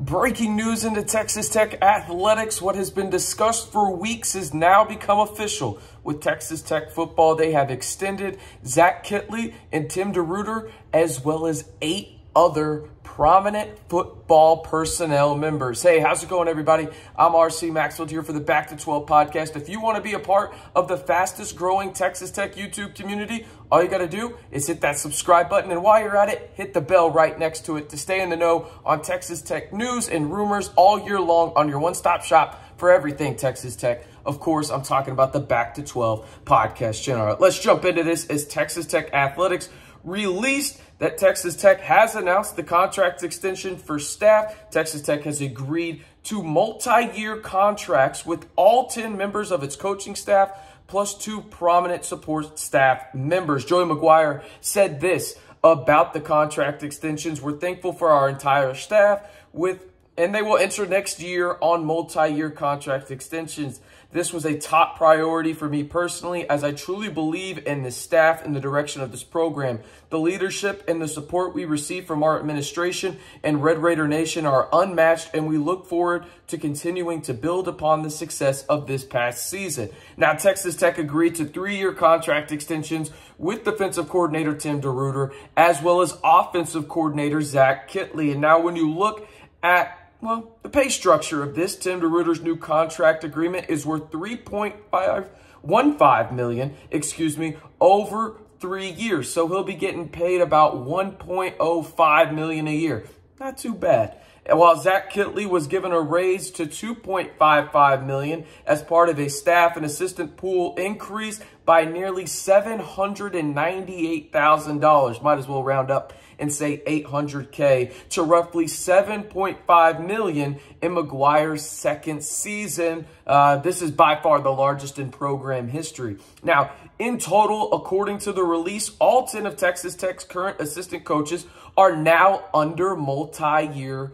Breaking news into Texas Tech athletics. What has been discussed for weeks has now become official. With Texas Tech football, they have extended Zach Kittley and Tim DeRuyter, as well as eight other prominent football personnel members. Hey, how's it going, everybody? I'm RC Maxwell here for the Back to 12 podcast. If you want to be a part of the fastest growing Texas Tech YouTube community, all you got to do is hit that subscribe button. And while you're at it, hit the bell right next to it to stay in the know on Texas Tech news and rumors all year long on your one stop shop for everything Texas Tech. Of course, I'm talking about the Back to 12 podcast channel. Let's jump into this as Texas Tech Athletics released that Texas Tech has announced the contract extension for staff. Texas Tech has agreed to multi-year contracts with all 10 members of its coaching staff plus two prominent support staff members. Joey McGuire said this about the contract extensions. We're thankful for our entire staff with and they will enter next year on multi-year contract extensions. This was a top priority for me personally as I truly believe in the staff and the direction of this program. The leadership and the support we receive from our administration and Red Raider Nation are unmatched and we look forward to continuing to build upon the success of this past season. Now, Texas Tech agreed to three-year contract extensions with defensive coordinator Tim DeRuyter as well as offensive coordinator Zach Kittley. And now when you look at well, the pay structure of this, Tim DeRuyter's new contract agreement is worth 3.515 million, excuse me, over three years. So he'll be getting paid about 1.05 million a year. Not too bad. While Zach Kittley was given a raise to 2.55 million as part of a staff and assistant pool increase by nearly $798,000. Might as well round up and say 800K to roughly 7.5 million in McGuire's second season. Uh, this is by far the largest in program history. Now, in total, according to the release, all 10 of Texas Tech's current assistant coaches are now under multi-year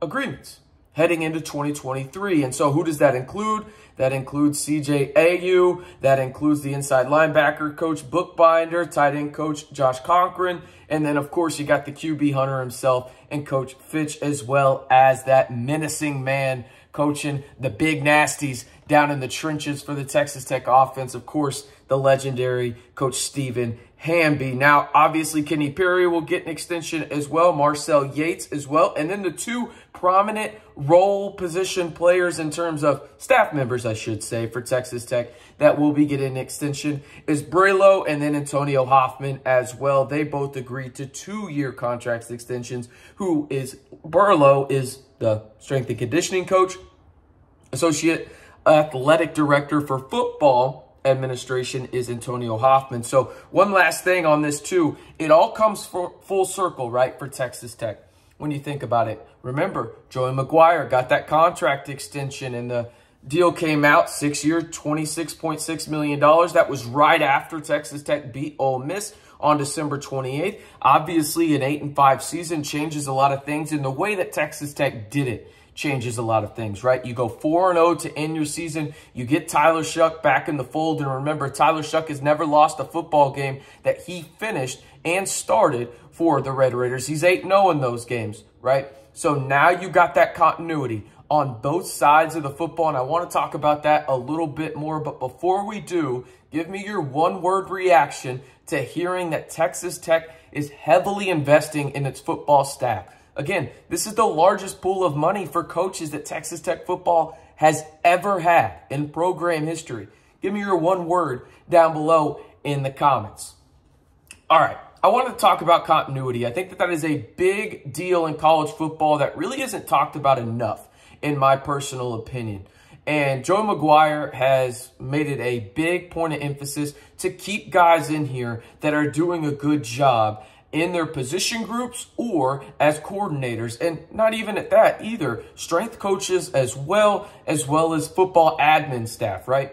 agreements heading into 2023. And so who does that include? That includes CJ Ayu. That includes the inside linebacker coach Bookbinder, tight end coach Josh Cochran. And then, of course, you got the QB Hunter himself and Coach Fitch, as well as that menacing man coaching the big nasties down in the trenches for the Texas Tech offense. Of course, the legendary Coach Stephen Hamby. Now, obviously, Kenny Perry will get an extension as well. Marcel Yates as well. And then the two prominent role position players in terms of staff members, I should say, for Texas Tech that will be getting an extension is Brelo and then Antonio Hoffman as well. They both agreed to two-year contract extensions. Who is Brelo is the strength and conditioning coach, associate athletic director for football administration is Antonio Hoffman. So one last thing on this too, it all comes full circle, right, for Texas Tech when you think about it. Remember, Joey McGuire got that contract extension and the deal came out, six year, $26.6 million. That was right after Texas Tech beat Ole Miss on December 28th. Obviously, an 8 and 5 season changes a lot of things in the way that Texas Tech did it changes a lot of things, right? You go 4-0 to end your season. You get Tyler Shough back in the fold. And remember, Tyler Shough has never lost a football game that he finished and started for the Red Raiders. He's 8-0 in those games, right? So now you got that continuity on both sides of the football, and I want to talk about that a little bit more. But before we do, give me your one-word reaction to hearing that Texas Tech is heavily investing in its football staff. Again, this is the largest pool of money for coaches that Texas Tech football has ever had in program history. Give me your one word down below in the comments. All right, I want to talk about continuity. I think that that is a big deal in college football that really isn't talked about enough, in my personal opinion. And Joe McGuire has made it a big point of emphasis to keep guys in here that are doing a good job in their position groups or as coordinators. And not even at that either, strength coaches as well, as well as football admin staff, right?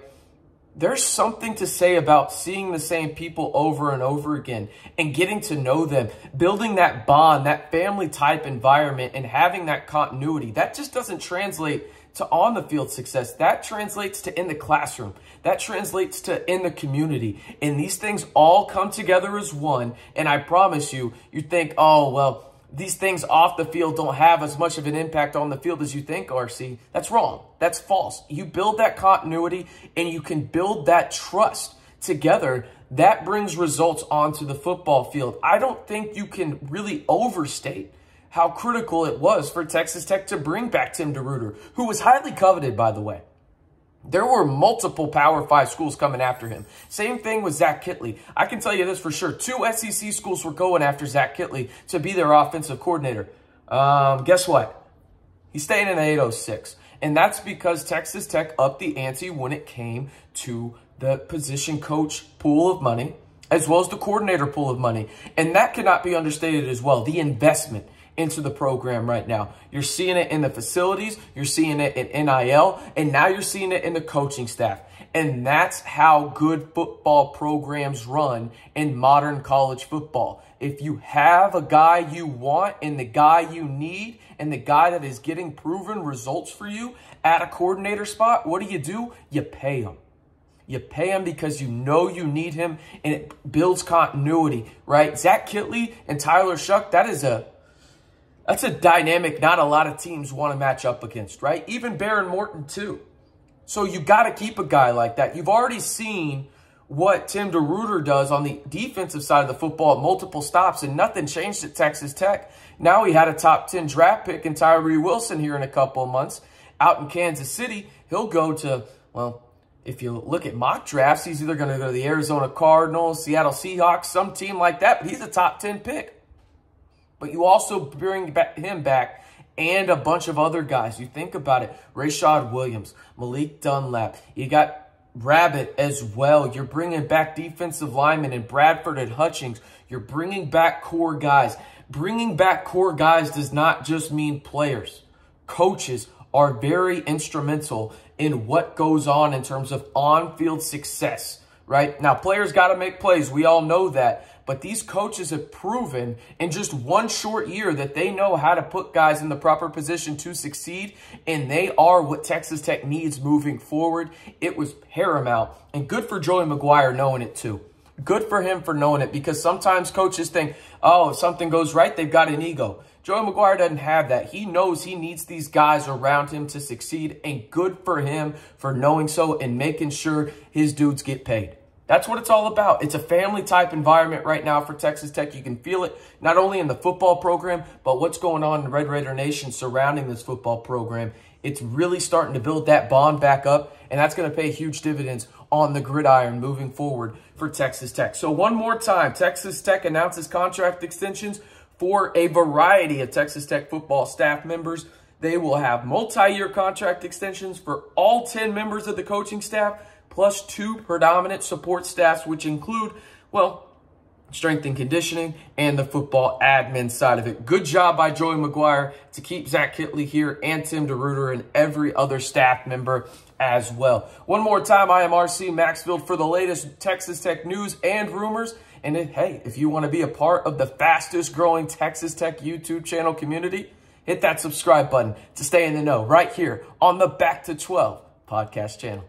There's something to say about seeing the same people over and over again and getting to know them, building that bond, that family type environment and having that continuity. That just doesn't translate to on the field success. That translates to in the classroom. That translates to in the community. And these things all come together as one. And I promise you, you think, oh, well, these things off the field don't have as much of an impact on the field as you think, RC. That's wrong. That's false. You build that continuity and you can build that trust together. That brings results onto the football field. I don't think you can really overstate how critical it was for Texas Tech to bring back Tim DeRuyter, who was highly coveted, by the way. There were multiple Power 5 schools coming after him. Same thing with Zach Kittley. I can tell you this for sure. Two SEC schools were going after Zach Kittley to be their offensive coordinator. Um, guess what? He's staying in the 806. And that's because Texas Tech upped the ante when it came to the position coach pool of money, as well as the coordinator pool of money. And that cannot be understated as well. The investment into the program right now. You're seeing it in the facilities, you're seeing it in NIL, and now you're seeing it in the coaching staff. And that's how good football programs run in modern college football. If you have a guy you want and the guy you need and the guy that is getting proven results for you at a coordinator spot, what do you do? You pay him. You pay him because you know you need him and it builds continuity, right? Zach Kittley and Tyler Shough, that is a that's a dynamic not a lot of teams want to match up against, right? Even Behren Morton, too. So you got to keep a guy like that. You've already seen what Tim DeRuyter does on the defensive side of the football multiple stops, and nothing changed at Texas Tech. Now he had a top 10 draft pick in Tyree Wilson here in a couple of months. Out in Kansas City, he'll go to, well, if you look at mock drafts, he's either going to go to the Arizona Cardinals, Seattle Seahawks, some team like that, but he's a top 10 pick. But you also bring back him back and a bunch of other guys. You think about it. Rayshad Williams, Malik Dunlap. You got Rabbit as well. You're bringing back defensive linemen and Bradford and Hutchings. You're bringing back core guys. Bringing back core guys does not just mean players. Coaches are very instrumental in what goes on in terms of on-field success, right? Now, players got to make plays. We all know that. But these coaches have proven in just one short year that they know how to put guys in the proper position to succeed. And they are what Texas Tech needs moving forward. It was paramount. And good for Joey McGuire knowing it too. Good for him for knowing it because sometimes coaches think, oh, if something goes right, they've got an ego. Joey McGuire doesn't have that. He knows he needs these guys around him to succeed, and good for him for knowing so and making sure his dudes get paid. That's what it's all about. It's a family type environment right now for Texas Tech. You can feel it not only in the football program, but what's going on in Red Raider Nation surrounding this football program. It's really starting to build that bond back up, and that's going to pay huge dividends on the gridiron moving forward for Texas Tech. So one more time, Texas Tech announces contract extensions for a variety of Texas Tech football staff members. They will have multi-year contract extensions for all 10 members of the coaching staff, plus two predominant support staffs, which include, well, strength and conditioning and the football admin side of it. Good job by Joey McGuire to keep Zach Kittley here and Tim DeRuyter and every other staff member as well. One more time, I am RC Maxfield for the latest Texas Tech news and rumors. And if, hey, if you want to be a part of the fastest growing Texas Tech YouTube channel community, hit that subscribe button to stay in the know right here on the Back to 12 podcast channel.